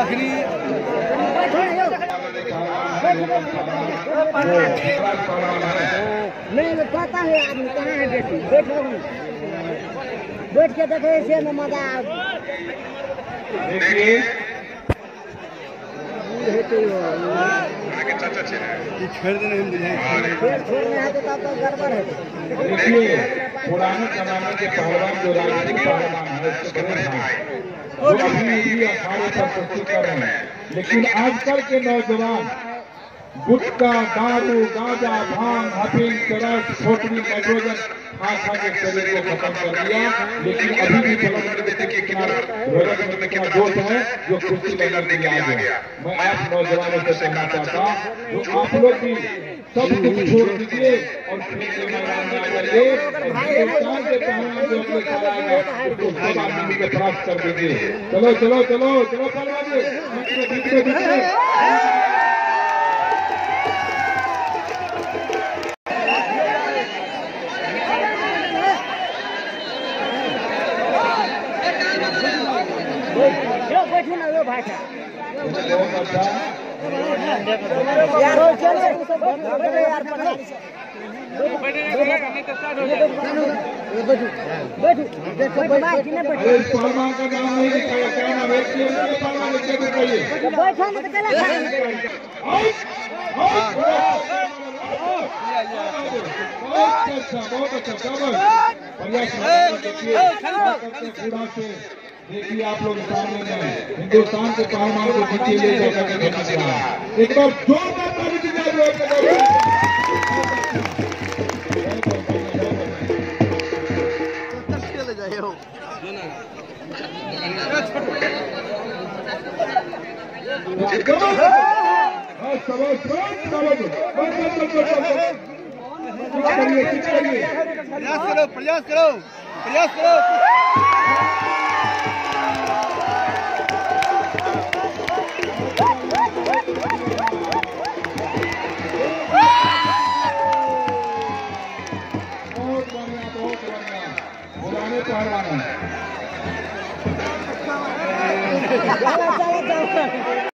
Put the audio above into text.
आखिरी नहीं तो पता है आदमी कहाँ है बेटी बैठ बैठ के देखे से न मज़ा देखिए। छोड़ देने हम आते तो गड़बड़ है। देखिए पुराने जमाने के पहलवान जो राजनीतिक पहलवान है उसके बड़े भाई वो भी अखाड़े पर कुश्ती कर रहे हैं। लेकिन आजकल के नौजवान गुटखा दारू, गांजा, भाँग अफीम चरस छोटरी नाइट्रोजन खा के शरीर को खत्म कर दिया। लेकिन अभी भी में देखिए कितना में जोश है जो कुश्ती लड़ने के लिए आ गया मैं आप नौजवानों से कहना चाहता हूँ, जो आप लोग भी सब कुछ छोड़ दीजिए और खेल के में जो अपने है उसको सब आदमी के कर दीजिए। चलो चलो चलो चलो, पहलवान जी बीच में बीच में चला बहुत अच्छा बहुत अच्छा। शाबाश प्रयास से देखिए, आप लोग सामने हिंदुस्तान के पहलवान को ले जाकर के रहा एक बार जोरदार ताली प्रयास करो प्रयास करो प्रयास करो। पहलवान हैं चला चला चला